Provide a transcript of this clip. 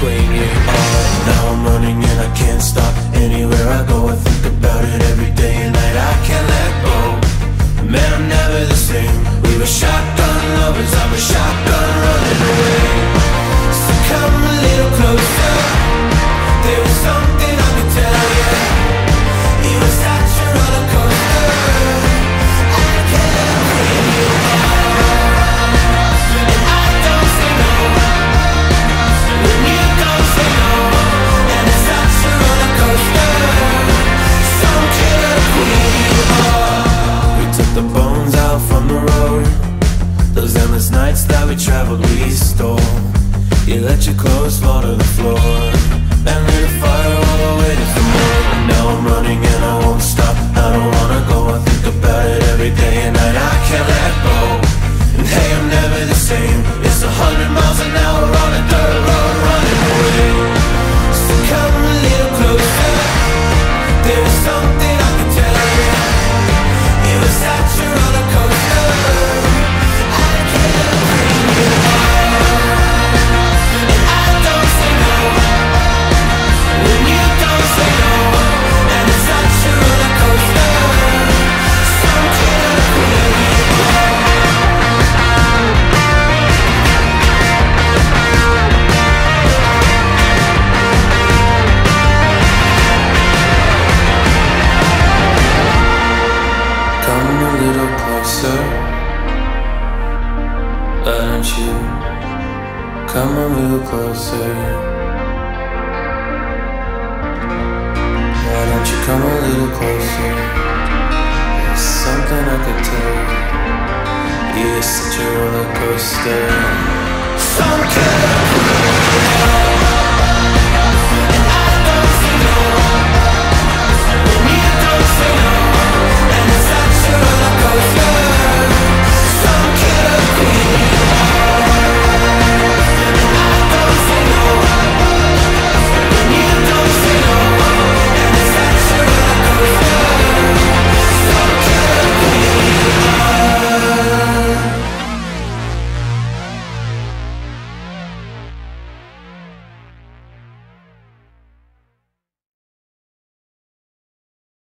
clinging on Now I'm running and I can't stop. traveled we stole You let your clothes fall to the floor. And lit a fire while I waited for more you. Come a little closer. Why don't you come a little closer? There's something I could tell you. You're such a roller coaster. Something.